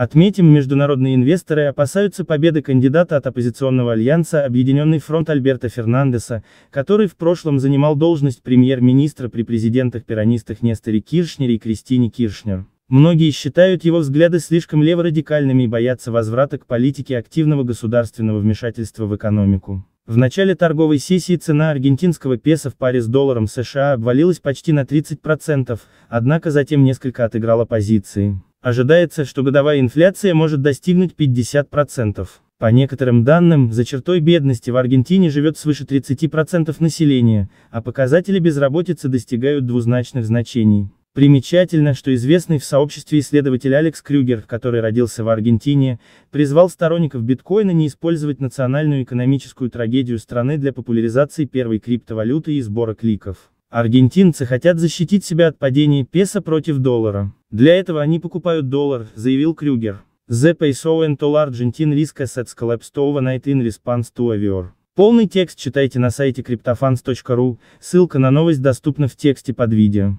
Отметим, международные инвесторы опасаются победы кандидата от оппозиционного альянса «Объединенный фронт» Альберта Фернандеса, который в прошлом занимал должность премьер-министра при президентах-перонистах Несторе Киршнере и Кристине Киршнер. Многие считают его взгляды слишком леворадикальными и боятся возврата к политике активного государственного вмешательства в экономику. В начале торговой сессии цена аргентинского песо в паре с долларом США обвалилась почти на 30%, однако затем несколько отыграла позиции. Ожидается, что годовая инфляция может достигнуть 50%. По некоторым данным, за чертой бедности в Аргентине живет свыше 30% населения, а показатели безработицы достигают двузначных значений. Примечательно, что известный в сообществе исследователь Алекс Крюгер, который родился в Аргентине, призвал сторонников биткоина не использовать национальную экономическую трагедию страны для популяризации первой криптовалюты и сбора кликов. Аргентинцы хотят защитить себя от падения песо против доллара. Для этого они покупают доллар, заявил Крюгер. The peso and all Argentine risk assets collapsed overnight in response to a war. Полный текст читайте на сайте cryptofans.ru, ссылка на новость доступна в тексте под видео.